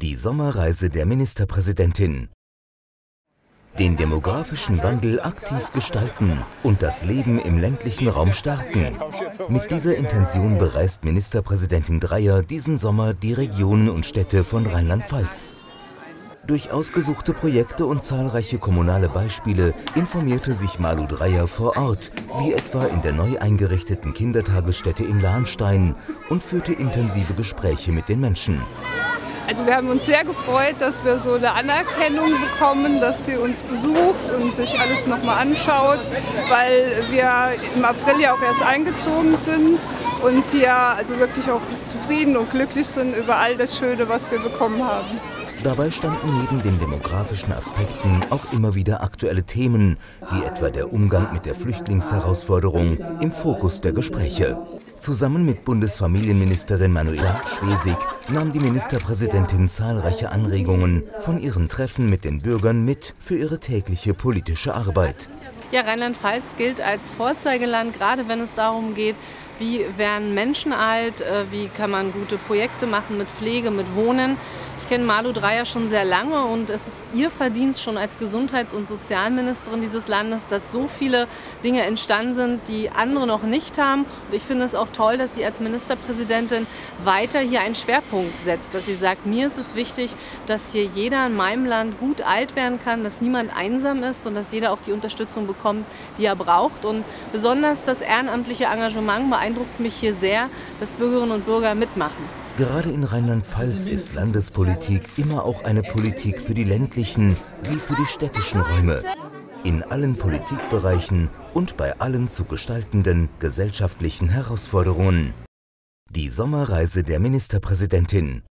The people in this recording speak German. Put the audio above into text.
Die Sommerreise der Ministerpräsidentin. Den demografischen Wandel aktiv gestalten und das Leben im ländlichen Raum stärken. Mit dieser Intention bereist Ministerpräsidentin Dreyer diesen Sommer die Regionen und Städte von Rheinland-Pfalz. Durch ausgesuchte Projekte und zahlreiche kommunale Beispiele informierte sich Malu Dreyer vor Ort, wie etwa in der neu eingerichteten Kindertagesstätte in Lahnstein und führte intensive Gespräche mit den Menschen. Also wir haben uns sehr gefreut, dass wir so eine Anerkennung bekommen, dass sie uns besucht und sich alles nochmal anschaut, weil wir im April ja auch erst eingezogen sind und ja also wirklich auch zufrieden und glücklich sind über all das Schöne, was wir bekommen haben. Dabei standen neben den demografischen Aspekten auch immer wieder aktuelle Themen, wie etwa der Umgang mit der Flüchtlingsherausforderung, im Fokus der Gespräche. Zusammen mit Bundesfamilienministerin Manuela Schwesig nahm die Ministerpräsidentin zahlreiche Anregungen von ihren Treffen mit den Bürgern mit für ihre tägliche politische Arbeit. Ja, Rheinland-Pfalz gilt als Vorzeigeland, gerade wenn es darum geht, wie werden Menschen alt, äh, wie kann man gute Projekte machen mit Pflege, mit Wohnen. Ich kenne Malu Dreyer schon sehr lange und es ist ihr Verdienst schon als Gesundheits- und Sozialministerin dieses Landes, dass so viele Dinge entstanden sind, die andere noch nicht haben. Und ich finde es auch toll, dass sie als Ministerpräsidentin weiter hier einen Schwerpunkt setzt, dass sie sagt, mir ist es wichtig, dass hier jeder in meinem Land gut alt werden kann, dass niemand einsam ist und dass jeder auch die Unterstützung bekommt, die er braucht. Und besonders das ehrenamtliche Engagement beeindruckt mich hier sehr, dass Bürgerinnen und Bürger mitmachen. Gerade in Rheinland-Pfalz ist Landespolitik immer auch eine Politik für die ländlichen wie für die städtischen Räume. In allen Politikbereichen und bei allen zu gestaltenden gesellschaftlichen Herausforderungen. Die Sommerreise der Ministerpräsidentin